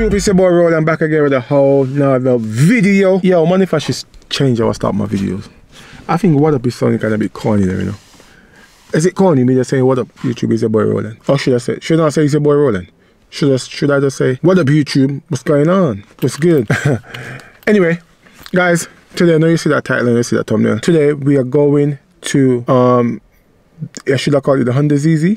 YouTube? It's your boy Roland back again with a whole nother video. Yo, man, if I should change how I start my videos. I think what up is sounding kind of a bit corny there, you know. Is it corny me just saying what up YouTube is your boy Roland? Or should I say, should I say it's your boy Roland? Should I, should I just say, what up YouTube? What's going on? What's good? anyway, guys, today I know you see that title and you see that thumbnail. Today we are going to, um, I should I call it the Honda ZZ?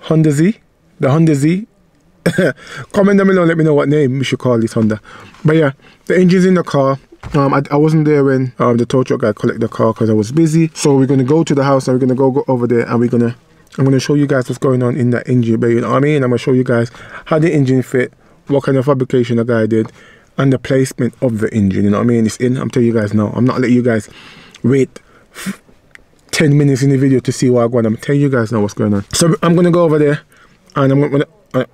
Honda Z? The Honda Z Comment down below let me know what name we should call this Honda. But yeah, the engine's in the car. Um, I, I wasn't there when um, the tow truck guy collected the car because I was busy. So we're going to go to the house and we're going to go, go over there and we're going to I'm going to show you guys what's going on in that engine bay. You know what I mean? I'm going to show you guys how the engine fit, what kind of fabrication the guy did, and the placement of the engine. You know what I mean? It's in. I'm telling you guys now. I'm not letting you guys wait 10 minutes in the video to see what I'm going. I'm telling you guys now what's going on. So I'm going to go over there and I'm going to... Uh,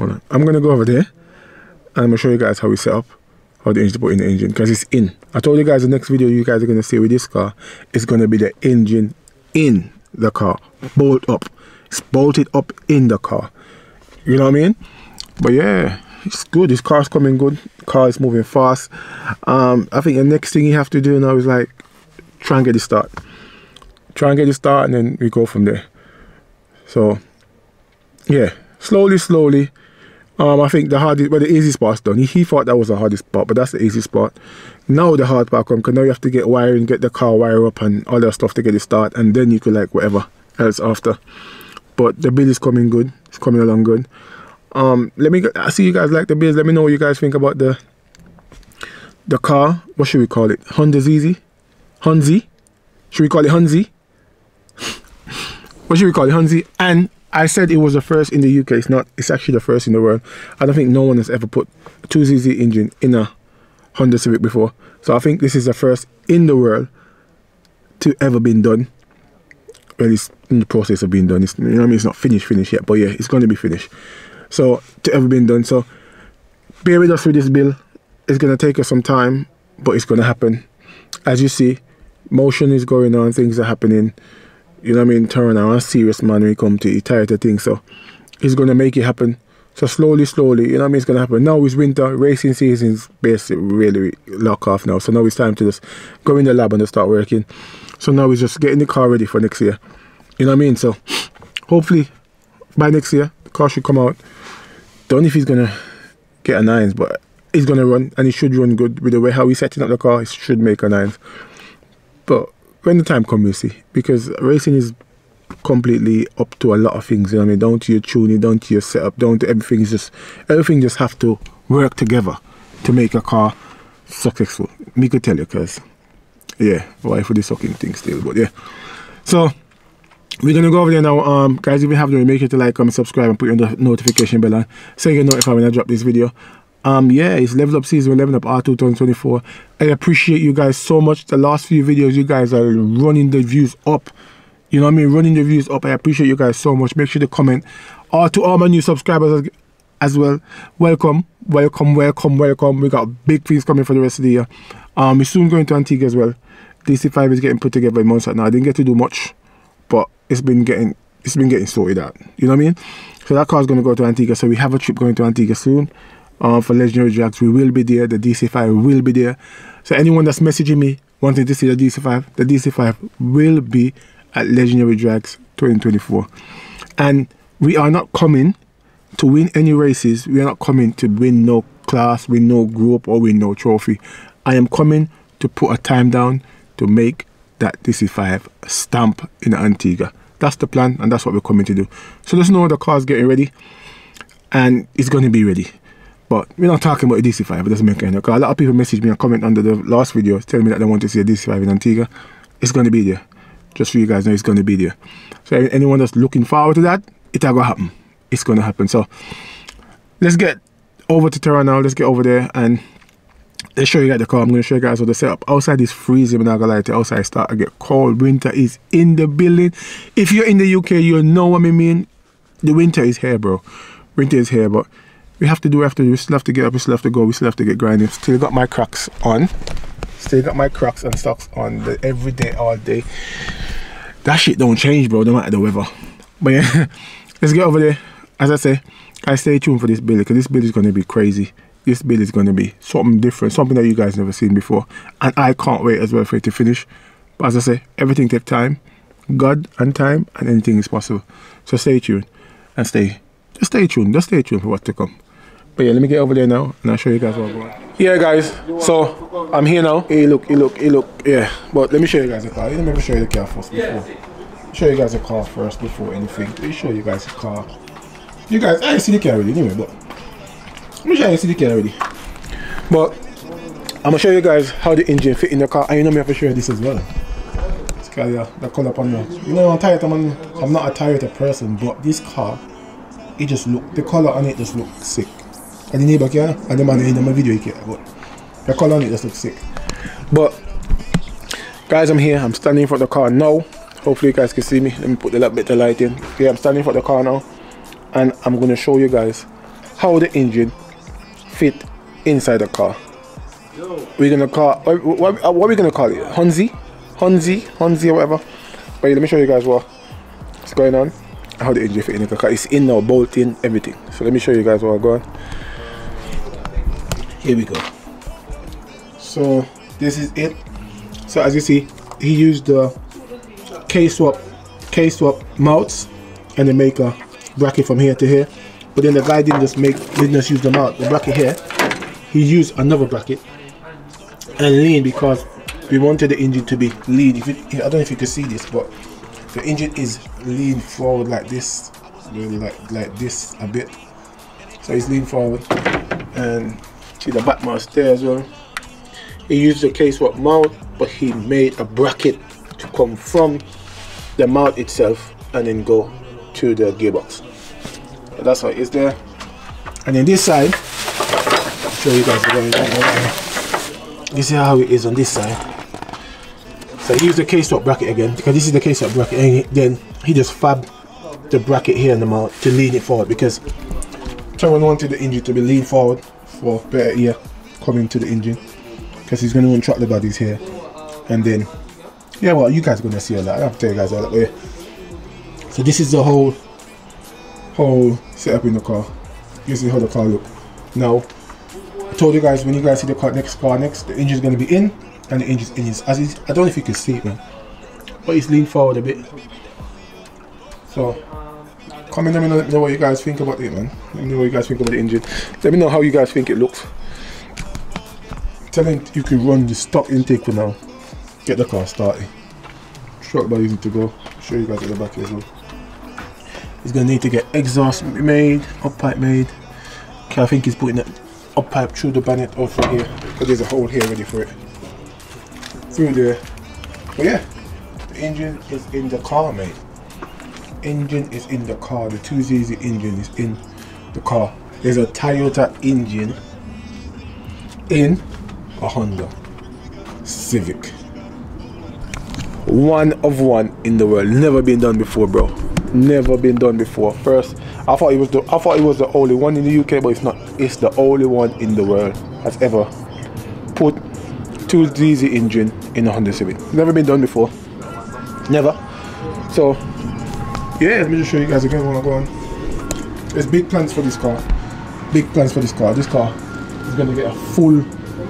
hold on. I'm gonna go over there and I'm gonna show you guys how we set up how the engine to put in the engine because it's in. I told you guys the next video you guys are gonna see with this car is gonna be the engine in the car, bolt up. It's bolted up in the car. You know what I mean? But yeah, it's good. This car's coming good. Car is moving fast. Um, I think the next thing you have to do now is like try and get it start. Try and get it start and then we go from there. So yeah, slowly, slowly. Um, I think the hardest, well, the easy part's done. He, he thought that was the hardest part, but that's the easy part. Now the hard part comes, because now you have to get wiring, get the car wire up and all that stuff to get it start, and then you could like whatever else after. But the build is coming good. It's coming along good. Um, let me. I see you guys like the build. Let me know what you guys think about the the car. What should we call it? Honda ZZ? Hunzi? Should we call it Hunzi? what should we call it? Hunzi? And I said it was the first in the UK. It's not. It's actually the first in the world. I don't think no one has ever put 2ZZ engine in a Honda Civic before. So I think this is the first in the world to ever been done. Well, it's in the process of being done. It's, you know I mean? It's not finished, finished yet, but yeah, it's going to be finished. So to ever been done. So bear with us with this bill. It's going to take us some time, but it's going to happen. As you see, motion is going on. Things are happening you know what I mean, turn around a serious man when he come to he tired of things. So he's gonna make it happen. So slowly, slowly, you know what I mean, it's gonna happen. Now it's winter, racing season's basically really lock off now. So now it's time to just go in the lab and start working. So now he's just getting the car ready for next year. You know what I mean? So hopefully by next year the car should come out. Don't know if he's gonna get a nines, but he's gonna run and he should run good with the way how he's setting up the car, he should make a nines. But when the time comes, you see, because racing is completely up to a lot of things. You know what I mean? Down to your tuning, down to your setup, down to everything. Is just everything just have to work together to make a car successful. Me could tell you, cause yeah, why for the sucking thing still, but yeah. So we're gonna go over there now. Um, guys, if you haven't, make sure to like, comment, subscribe, and put your notification bell on so you get notified when I drop this video um yeah it's level up season 11 up r2 2024 i appreciate you guys so much. The last few videos you guys are running the views up. You know what i mean? Running the views up. I appreciate you guys so much. Make sure to comment. Or to all my new subscribers as well. Welcome welcome welcome welcome. We got big things coming for the rest of the year. Um we're soon going to antigua as well. Dc5 is getting put together in right now. I didn't get to do much but it's been getting it's been getting sorted out. You know what i mean? So that car is going to go to antigua so we have a trip going to antigua soon uh, for Legendary Drags. We will be there. The DC5 will be there. So anyone that's messaging me wanting to see the DC5, the DC5 will be at Legendary Drags 2024. And we are not coming to win any races. We are not coming to win no class, win no group, or win no trophy. I am coming to put a time down to make that DC5 stamp in Antigua. That's the plan, and that's what we're coming to do. So just know the car's getting ready, and it's going to be ready. But we're not talking about a DC5, it doesn't make any Because a lot of people message me and comment under the last video telling me that they want to see a DC5 in Antigua. It's going to be there. Just so you guys know, it's going to be there. So anyone that's looking forward to that, it's going to happen. It's going to happen. So let's get over to Terra now. Let's get over there and let's show you guys the car. I'm going to show you guys how the setup. Outside is freezing, I'm not going to lie. Outside start to get cold. Winter is in the building. If you're in the UK, you know what I mean. The winter is here, bro. Winter is here, but we have to do after we still have to get up we still have to go we still have to get grinding still got my Crocs on still got my Crocs and socks on the every day all day that shit don't change bro no matter the weather but yeah let's get over there as i say I stay tuned for this build because this build is going to be crazy. This build is going to be something different, something that you guys never seen before. And I can't wait as well for it to finish. But as I say, everything takes time. God and time and anything is possible. So stay tuned and stay, just stay tuned. Just stay tuned for what's to come. But yeah, let me get over there now and I'll show you guys what I'm going. Yeah, guys. So I'm here now. Hey, look, hey, look, hey, look. Yeah, but let me show you guys the car. Let me show you the car first before. Show you guys the car first before anything. Let me show you guys the car. You guys, I see the car already anyway, but let me show you see the car already. But I'm gonna show you guys how the engine fit in the car, and you know me have to show you this as well. This car, yeah, the color on me. You know, I'm tired. I'm, I'm not a tired person, but this car, it just look the color on it just look sick. And the neighbor can, and the man in my video, he but the color on it just looks sick. But guys, I'm here. I'm standing of the car now. Hopefully, you guys can see me. Let me put a little bit of light in. Yeah, I'm standing of the car now and I'm going to show you guys how the engine fit inside the car. We're gonna call what, what, are we gonna call it? Hunzi, Hunzi, Hunzi, or whatever. But let me show you guys what's going on. How the engine fit in the car. It's in now, bolting, everything. So let me show you guys what I'm going. Here we go. So this is it. So as you see, he used the K-swap, K-swap mounts, and they make a bracket from here to here. But then the guy didn't just make, didn't just use the mount, the bracket here. He used another bracket and lean because we wanted the engine to be lean. If I don't know if you can see this, but the engine is lean forward like this, like like this a bit. So he's lean forward, and see the there as well. He used the K-swap mount, but he made a bracket to come from the mount itself and then go to the gearbox. That's what is there. And then this side show you guys you see how it is on this side? So use the K-swap bracket again because this is the K-swap bracket and he, then he just fab the bracket here in the mount to lean it forward because someone wanted the engine to be lean forward for better air coming to the engine because he's going to untrack the bodies here and then yeah well you guys are going to see all that I have to tell you guys all that way so this is the whole whole setup in the car. You see how the car look. Now, I told you guys when you guys see the car next car next, the engine is gonna be in and the engine's in. As is, I don't know if you can see it, man, but it's leaned forward a bit. So, comment let me know, know what you guys think about it, man. Let me know what you guys think about the engine. Let me know how you guys think it looks. Tell me you can run the stock intake for now. Get the car started. Truck by need to go. Show you guys at the back as well. He's gonna need to get exhaust made, up pipe made. Okay, I think he's putting it up pipe through the bonnet over here because there's a hole here ready for it. Through there. But yeah, the engine is in the car, mate. Engine is in the car. The 2ZZ engine is in the car. There's a Toyota engine in a Honda Civic. One of one in the world. Never been done before, bro never been done before. First, I thought it was the I thought it was the only one in the UK, but it's not. It's the only one in the world has ever put 2ZZ engine in a Honda Civic. Never been done before. Never. So yeah, let me just show you guys again when I go on. There's big plans for this car. Big plans for this car. This car is gonna get a full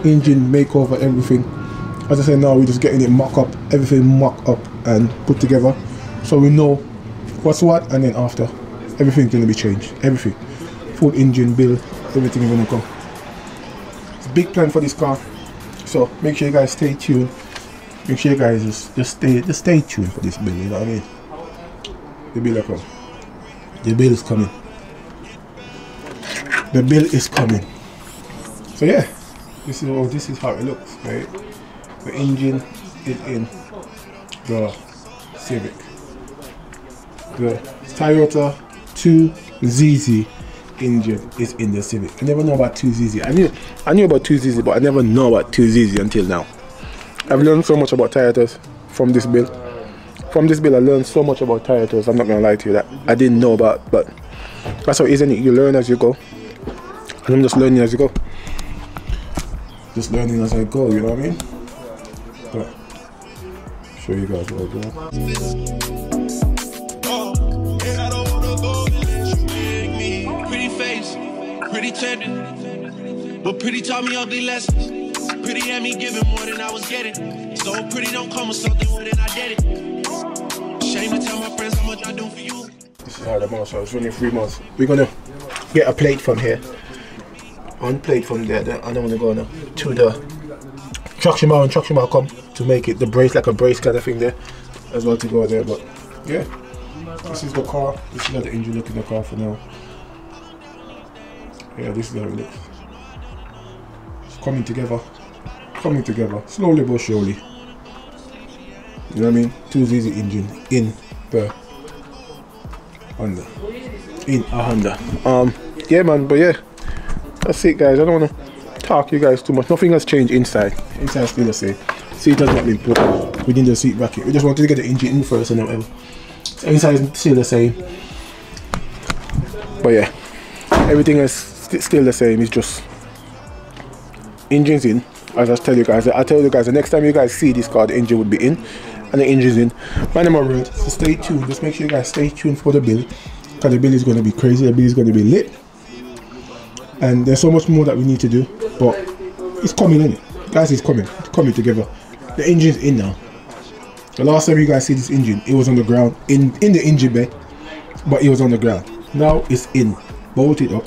engine makeover, everything. As I said now, we're just getting it mock up, everything mock up and put together. So we know what's what and then after everything's gonna be changed everything full engine build everything is gonna go. it's a big plan for this car so make sure you guys stay tuned make sure you guys just, just stay just stay tuned for this build you know what I mean the build come the build is coming the bill is coming so yeah this is this is how it looks right the engine is in the Civic the Toyota 2ZZ engine is in the Civic. I never know about 2ZZ. I knew I knew about 2ZZ, but I never know about 2ZZ until now. I've learned so much about Toyotas from this build. From this build, I learned so much about titles. I'm not gonna lie to you that I didn't know about, but that's how it is, isn't it? You learn as you go, and I'm just learning as you go. Just learning as I go. You know what I mean? But show you guys what I do. Pretty tender, but pretty taught me ugly lessons. Pretty had me giving more than I was getting. So pretty don't come with something more than I did it. This is how the mouse was running three months. We're gonna get a plate from here. One plate from there. Then I don't wanna go now uh, to the bar and bar come to make it the brace like a brace kind of thing there as well to go there. But yeah, this is the car. This is how the engine look in the car for now. Yeah, this is how it looks. It's coming together. Coming together. Slowly but surely. You know what I mean? 2ZZ engine in the Honda. In a Honda. Um yeah man, but yeah. That's it guys. I don't wanna talk you guys too much. Nothing has changed inside. Inside still the same. Seat has not been put within the seat bracket. We just wanted to get the engine in first and whatever. Inside is still the same. But yeah, everything is st still the same. It's just engines in. As I tell you guys, I tell you guys the next time you guys see this car, the engine would be in and the engine's in. My name is Red, so stay tuned. Just make sure you guys stay tuned for the bill because the bill is going to be crazy. The bill is going to be lit, and there's so much more that we need to do. But it's coming in, guys. It's coming. It's coming together. The engine's in now. The last time you guys see this engine, it was on the ground in in the engine bay, but it was on the ground. Now it's in. Bolt it up.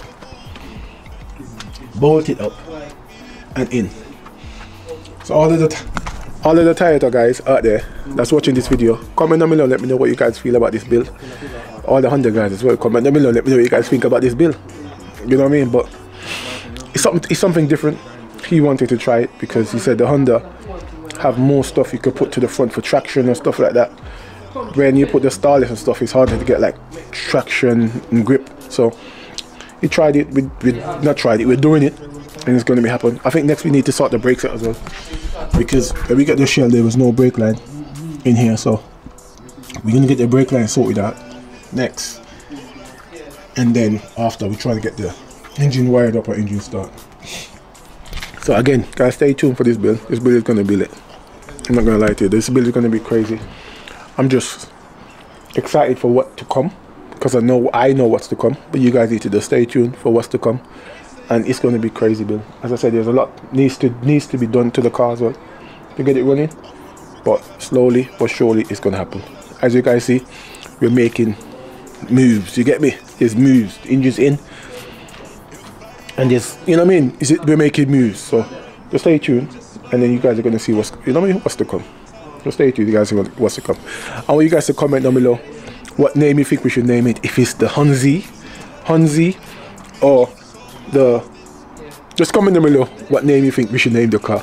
Bolt it up and in. So all of the all of the Toyota guys out there that's watching this video, comment down below. Let me know what you guys feel about this build. All the Honda guys as well, comment down below. Let me know what you guys think about this build. You know what I mean? But it's something it's something different. He wanted to try it because he said the Honda have more stuff you could put to the front for traction and stuff like that. When you put the starless and stuff, it's harder to get like traction and grip. So he tried it. We we not tried it. We're doing it and it's going to be happen. I think next we need to sort the brakes out as well because when we get the shell there was no brake line in here so we're going to get the brake line sorted out next and then after we try to get the engine wired up or engine start. So again guys stay tuned for this build. This build is going to be lit. I'm not going to lie to you. This build is going to be crazy. I'm just excited for what to come because I know I know what's to come but you guys need to just stay tuned for what's to come. And it's going to be crazy bill. As i said there's a lot needs to needs to be done to the car as well to get it running. But slowly but surely it's going to happen. As you guys see we're making moves. You get me? There's moves. The engine's in. And there's you know what i mean? Is it we're making moves. So just stay tuned and then you guys are going to see what's you know what i mean? What's to come. Just stay tuned. You guys what's to come. I want you guys to comment down below what name you think we should name it if it's the Hunzi Hunzi or the just comment down below what name you think we should name the car.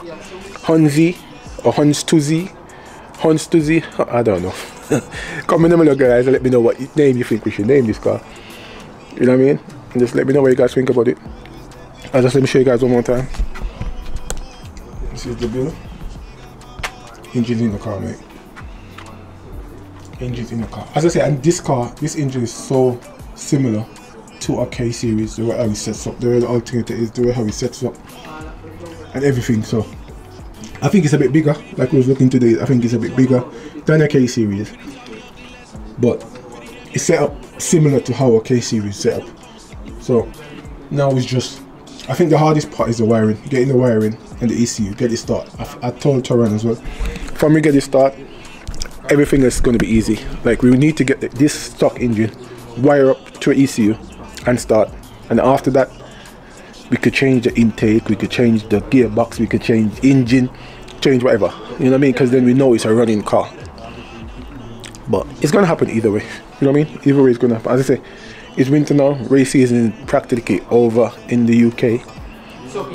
Hunzi or Hunstuzi. Hunstuzi. I don't know. comment down below guys and let me know what name you think we should name this car. You know what I mean? And just let me know what you guys think about it. I'll just let me show you guys one more time. This is the bill. Engine in the car, mate. Engines in the car. As I say, and this car, this engine is so similar to a K series, the way how he sets up, the way the alternator is, the way how he sets up, and everything. So I think it's a bit bigger. Like we was looking today, I think it's a bit bigger than a K series, but it's set up similar to how a K series set up. So now it's just, I think the hardest part is the wiring, getting the wiring and the ECU, get it start. I, told Toran as well, from we get it start, everything is going to be easy. Like we need to get this stock engine wire up to an ECU and start. And after that we could change the intake we could change the gearbox we could change engine change whatever. You know what I mean? Because then we know it's a running car. But it's gonna happen either way. You know what I mean? Either way it's gonna happen. As I say it's winter now. Race season is practically over in the UK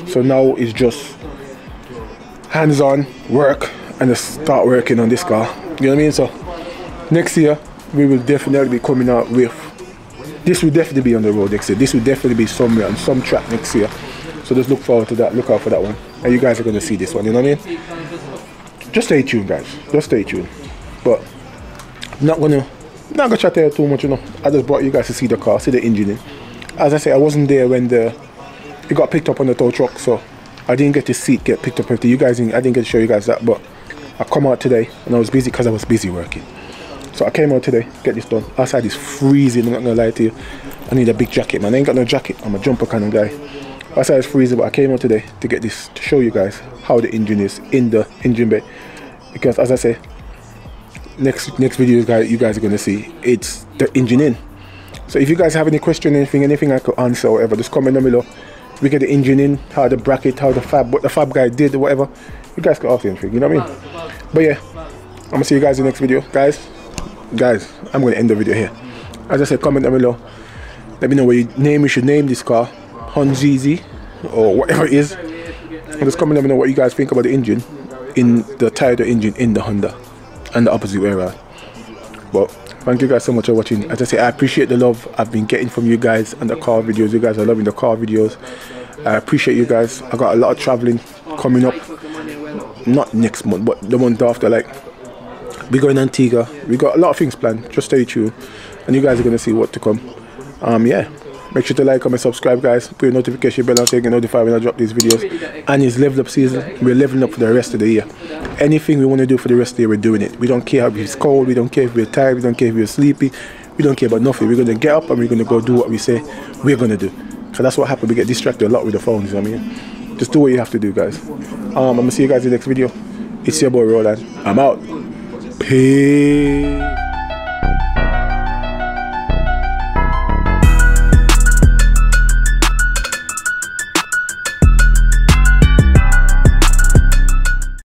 so now it's just hands-on work and just start working on this car you know what I mean so next year we will definitely be coming out with this will definitely be on the road next year. This will definitely be somewhere on some track next year. So just look forward to that. Look out for that one. And you guys are going to see this one. You know what I mean? Just stay tuned, guys. Just stay tuned. But not gonna not gonna chat too much. You know, I just brought you guys to see the car, see the engine. In. As I say, I wasn't there when the it got picked up on the tow truck, so I didn't get to see it get picked up. You guys, I didn't get to show you guys that, but I come out today and I was busy because I was busy working. So I came out today, get this done. Outside is freezing, I'm not gonna lie to you. I need a big jacket, man. I ain't got no jacket. I'm a jumper kind of guy. Outside is freezing, but I came out today to get this to show you guys how the engine is in the engine bay. Because as I say, next next video guys you guys are gonna see it's the engine in. So if you guys have any question, anything, anything I could answer, whatever, just comment down below. We get the engine in, how the bracket, how the fab, what the fab guy did, whatever. You guys can ask anything, you know what I mean? But yeah, I'm gonna see you guys in the next video, guys. Guys, I'm gonna end the video here. As I said, comment down below. Let me know what you name you should name this car, Honzizi, or whatever it is. And just comment down below what you guys think about the engine in the Toyota engine in the Honda and the opposite way around. But thank you guys so much for watching. As I say, I appreciate the love I've been getting from you guys and the car videos. You guys are loving the car videos. I appreciate you guys. I got a lot of traveling coming up. Not next month, but the month after. Like we going Antigua. We got a lot of things planned. Just stay tuned, and you guys are gonna see what to come. Um, yeah. Make sure to like, comment, subscribe, guys. Put your notification bell on so you get notified when I drop these videos. And it's level up season. We're leveling up for the rest of the year. Anything we want to do for the rest of the year, we're doing it. We don't care if it's cold. We don't care if we're tired. We don't care if we're sleepy. We don't care about nothing. We're going to get up and we're going to go do what we say we're going to do. Because that's what happens. We get distracted a lot with the phones. You know what I mean? Just do what you have to do, guys. Um, I'm going to see you guys in the next video. It's your boy Roland. I'm out. Peace.